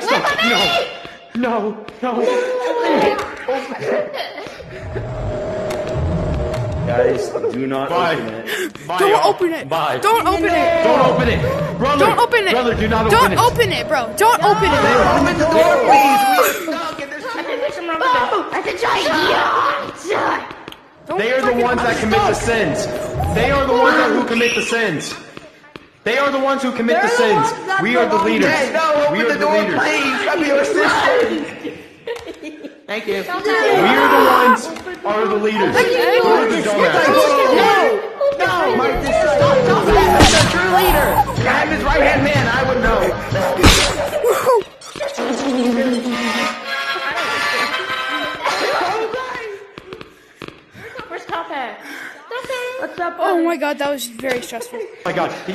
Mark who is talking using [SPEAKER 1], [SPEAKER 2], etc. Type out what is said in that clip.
[SPEAKER 1] Stop. No. No. Oh, no. Guys, do not
[SPEAKER 2] Bye.
[SPEAKER 1] open it.
[SPEAKER 2] Bye,
[SPEAKER 3] Don't
[SPEAKER 2] y'all.
[SPEAKER 3] open it.
[SPEAKER 2] Bye.
[SPEAKER 3] Don't open it.
[SPEAKER 2] Don't open it. Brother.
[SPEAKER 3] Don't open it.
[SPEAKER 2] Brother, do not
[SPEAKER 3] Don't
[SPEAKER 2] open it.
[SPEAKER 3] open it, bro. Don't open it.
[SPEAKER 2] Open the door, please. We're stuck and there's oh,
[SPEAKER 4] That's a giant!
[SPEAKER 2] They are the ones that commit the sins. They are the ones that who commit the sins. They are the ones who commit the sins. We are the leaders.
[SPEAKER 5] no,
[SPEAKER 2] we are
[SPEAKER 5] the door,
[SPEAKER 2] leaders.
[SPEAKER 5] please. I'm your assistant. Thank you.
[SPEAKER 2] We are the ones are the leaders. We're the dumbasses.
[SPEAKER 5] No, Mike, this stop, stop that. That's a true leader. I'm his right hand man. I would know.
[SPEAKER 4] Where's Top Hat?
[SPEAKER 3] Oh my god, that was very stressful.
[SPEAKER 2] Oh my god. You